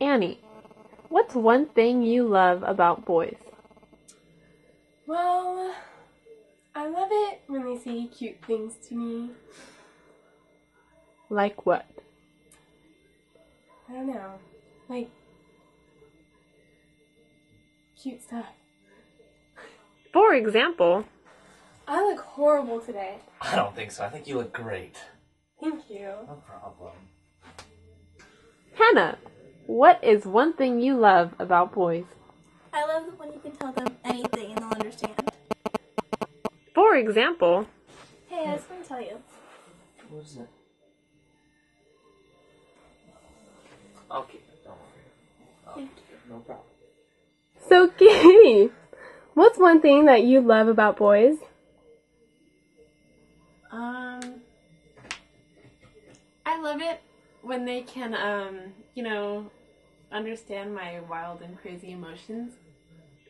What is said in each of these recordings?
Annie, what's one thing you love about boys? Well, I love it when they say cute things to me. Like what? I don't know. Like, cute stuff. For example, I look horrible today. I don't think so. I think you look great. Thank you. No problem. Hannah, what is one thing you love about boys? I love it when you can tell them anything and they'll understand. For example, Hey, I was going to tell you. What is it? Okay, don't worry. Okay, no problem. So, Katie, what's one thing that you love about boys? Um, I love it when they can, um, you know, understand my wild and crazy emotions.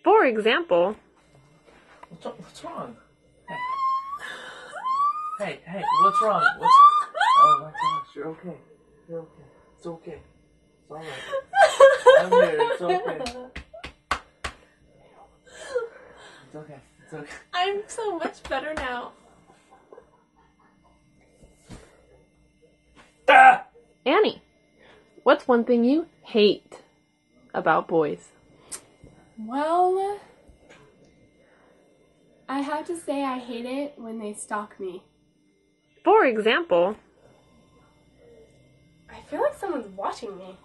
for example, What's, wrong- what's wrong? Hey. hey, hey, what's wrong? What's... Oh my gosh, you're okay. You're okay. It's okay. It's alright. I'm here. It's okay. It's okay. It's okay. I'm so much better now. Ah! Annie, what's one thing you hate about boys? Well, I have to say I hate it when they stalk me. For example, I feel like someone's watching me.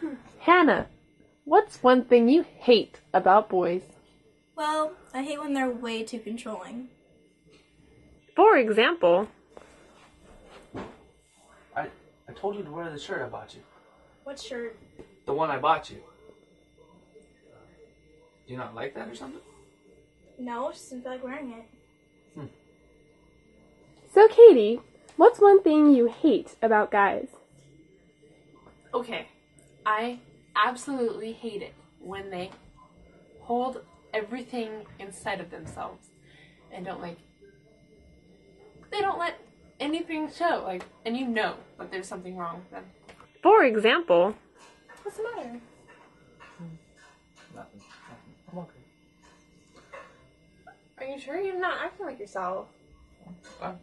Hmm. Hannah, what's one thing you hate about boys? Well, I hate when they're way too controlling. For example, I, I told you to wear the shirt I bought you. What shirt? The one I bought you. Do you not like that or something? No, just didn't feel like wearing it. Hmm. So, Katie, what's one thing you hate about guys? Okay, I absolutely hate it when they hold everything inside of themselves and don't like. They don't let anything show, like, and you know that there's something wrong with them. for example, What's the matter? Nothing. Nothing. I'm okay. Are you sure you're not acting like yourself? I'm,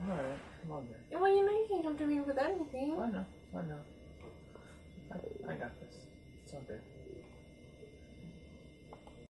I'm alright. I'm all good. Well, you know you can come to me with anything. I know. I know.